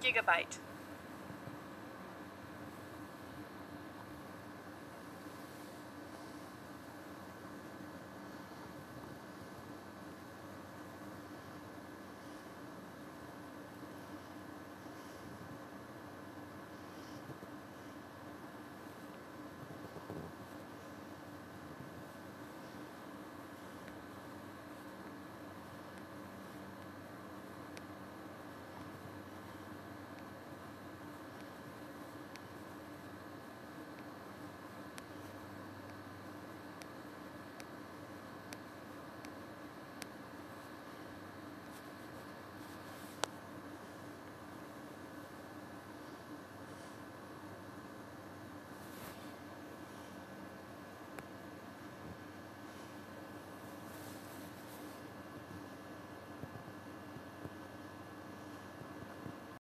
Gigabyte.